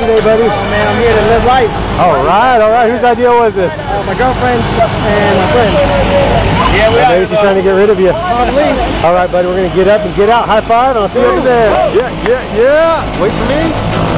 today, buddy? Man, I'm here to live life. All right, all right. Whose idea was this? Uh, my girlfriend's and my friend. Yeah, we I know she's trying to get rid of you. Probably. All right, buddy. We're gonna get up and get out. High five, and I'll see you over there. Yeah, yeah, yeah. Wait for me.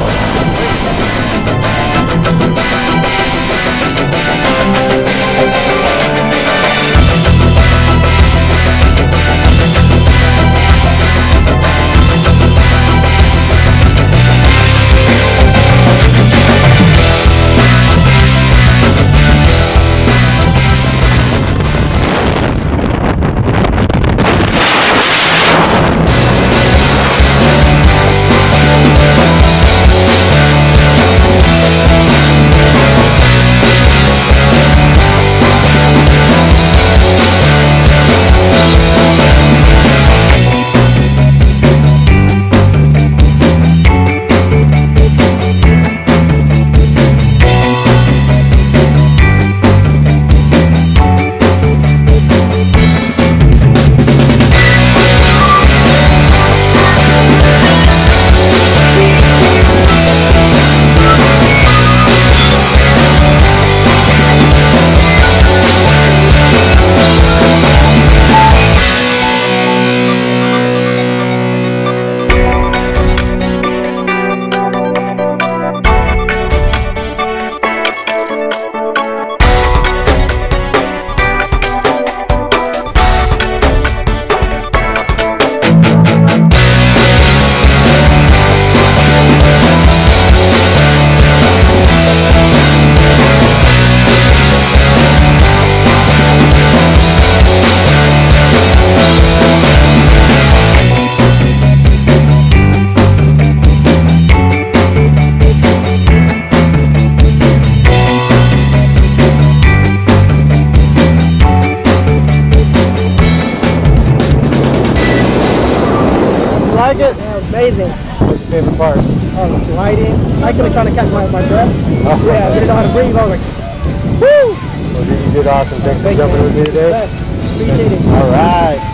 Like it? Yeah, amazing. What's your favorite part? Oh, the lighting. Actually trying to catch my, my breath. Oh. Yeah, I didn't know how to breathe. I was like, woo! Well, you did awesome. Thanks for Thank jumping you. with me today. Appreciate it. All right.